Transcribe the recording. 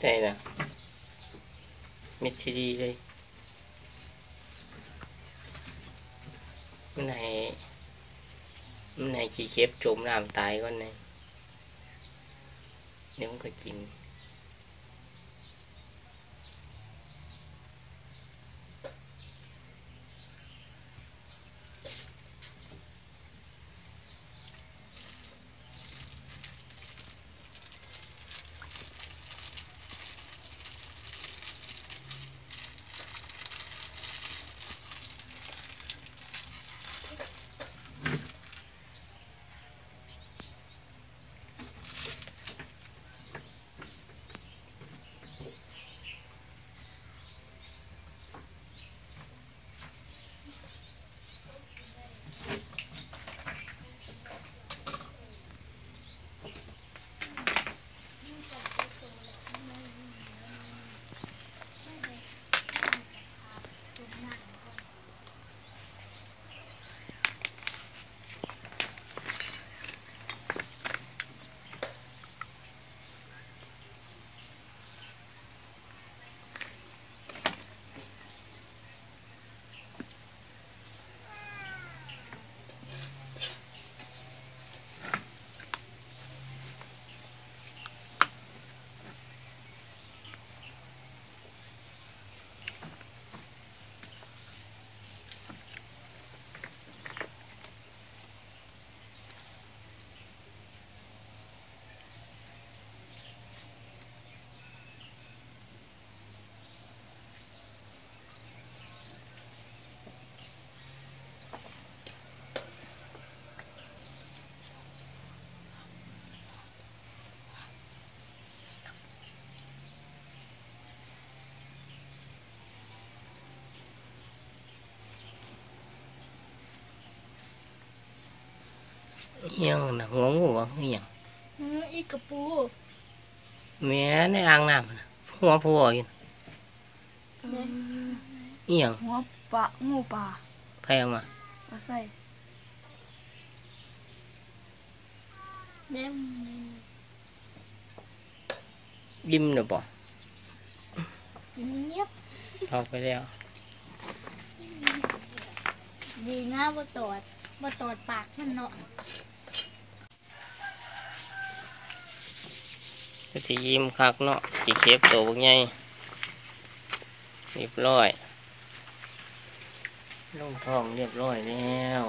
ใจนะเม็ดซีดีเลยมันให้มันใยก่อนเลยเดี๋ยวมันก็กินเอียงนะหัวงูวะเอียงเอออีกระปูแม่ในอ่างน้ำนะหัวผัวอยู่เนี่ยเอียงหัวปลางูปลาแพงมาปลาใส่เนี่ยยิ้มหรือเปล่าเงียบเอาไปแล้ว ดีนะบ่ตอดบ่ตอดปากมันเนาะ ก็ที่ยิ้มคักเนาะสีเข็บโตบังใหญ่เรียบร้อยลงทองเรียบร้อยแล้ว